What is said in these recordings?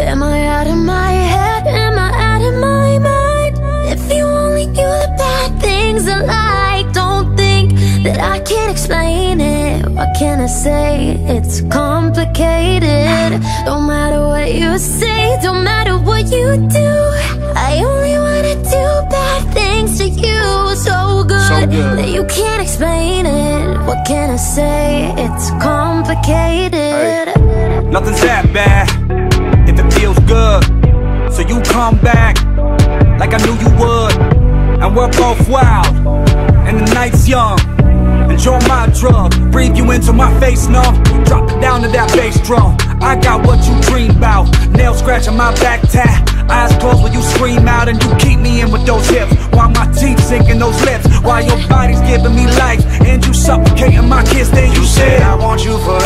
Am I out of my head? Am I out of my mind? If you only knew the bad things I like Don't think that I can't explain it What can I say? It's complicated Don't matter what you say Don't matter what you do I only wanna do bad things to you So good, So good. that you can't explain it What can I say? It's complicated Nothing's that bad you come back like I knew you would. And we're both wild, and the night's young. Enjoy my drug, breathe you into my face, no. Drop it down to that bass drum. I got what you dream about. Nail scratching my back tat. Eyes closed when you scream out and you keep me in with those hips. While my teeth sinking those lips. While your body's giving me life. And you suffocating my kiss. Then you said, I want you forever,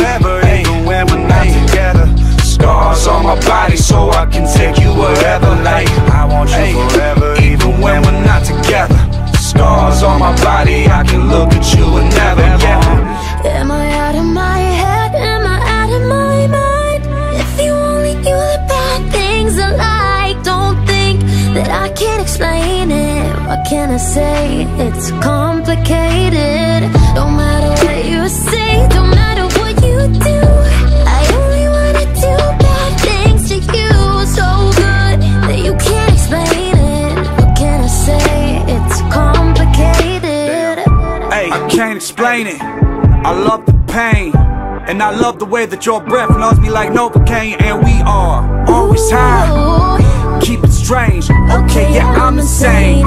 can't explain it What can I say? It's complicated Don't matter what you say Don't matter what you do I only wanna do bad things to you So good that you can't explain it What can I say? It's complicated Hey, I can't explain it. I love the pain. And I love the way that your breath loves me like Novocaine. And we are always high. Ooh. Keep it strange. Okay, yeah, I'm insane.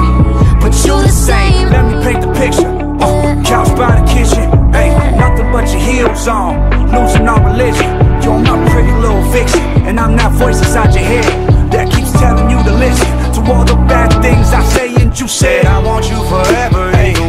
But you the same. Let me paint the picture. Uh, couch by the kitchen. Hey, nothing but your heels on. Losing all religion. You're my pretty little fiction. And I'm that voice inside your head that keeps telling you to listen to all the bad things I say and you said. I want you forever, even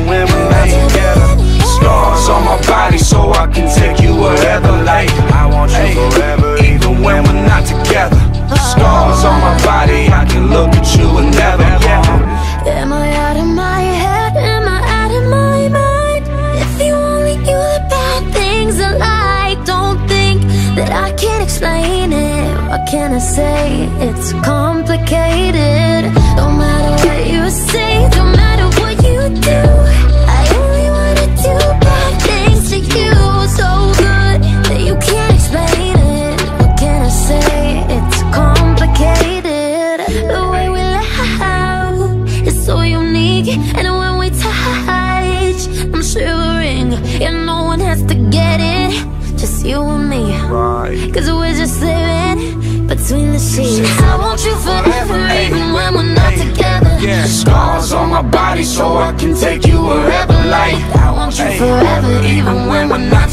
I can't explain it. What can I say? It's complicated. Don't matter what you say Don't matter what you do I only wanna do bad things to you. So good that you can't explain it. What can I say? It's complicated. The way we is so unique And Right. Cause we're just living between the sheets I want you forever even when we're not together Yeah. Scars on my body so I can take you wherever. Like, I want you forever even when we're not